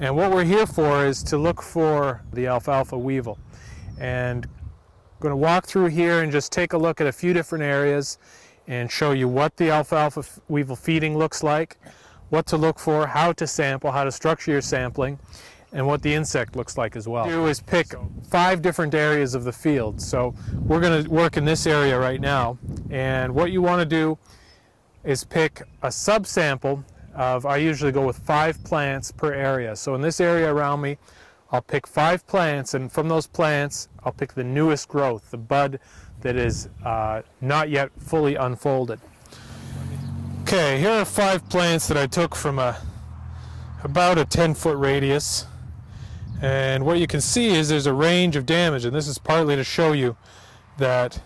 And what we're here for is to look for the alfalfa weevil. And I'm going to walk through here and just take a look at a few different areas and show you what the alfalfa weevil feeding looks like, what to look for, how to sample, how to structure your sampling, and what the insect looks like as well. Do is pick five different areas of the field. So we're going to work in this area right now, and what you want to do is pick a subsample of, I usually go with five plants per area. So in this area around me, I'll pick five plants, and from those plants, I'll pick the newest growth, the bud that is uh, not yet fully unfolded. Okay, here are five plants that I took from a about a 10 foot radius. And what you can see is there's a range of damage, and this is partly to show you that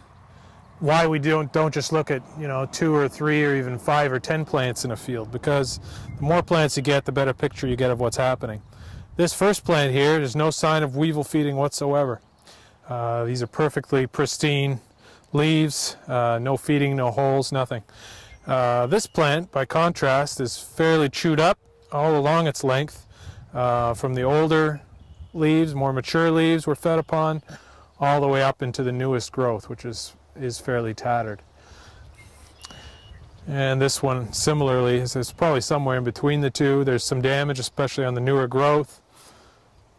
why we don't don't just look at you know two or three or even five or ten plants in a field because the more plants you get the better picture you get of what's happening. This first plant here there's no sign of weevil feeding whatsoever. Uh, these are perfectly pristine leaves uh, no feeding no holes nothing. Uh, this plant by contrast is fairly chewed up all along its length uh, from the older leaves more mature leaves were fed upon all the way up into the newest growth which is is fairly tattered. And this one similarly is probably somewhere in between the two. There's some damage, especially on the newer growth.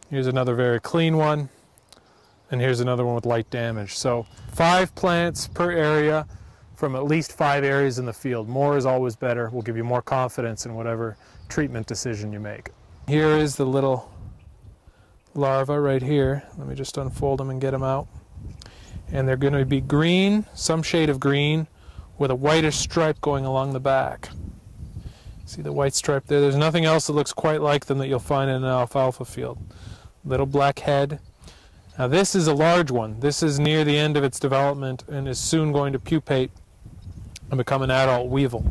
Here's another very clean one. And here's another one with light damage. So five plants per area from at least five areas in the field. More is always better. Will give you more confidence in whatever treatment decision you make. Here is the little larva right here. Let me just unfold them and get them out and they're going to be green, some shade of green, with a whitish stripe going along the back. See the white stripe there? There's nothing else that looks quite like them that you'll find in an alfalfa field. Little black head. Now this is a large one. This is near the end of its development and is soon going to pupate and become an adult weevil.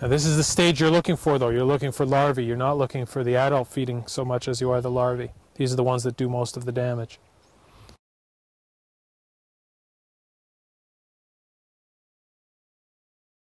Now this is the stage you're looking for though. You're looking for larvae. You're not looking for the adult feeding so much as you are the larvae. These are the ones that do most of the damage.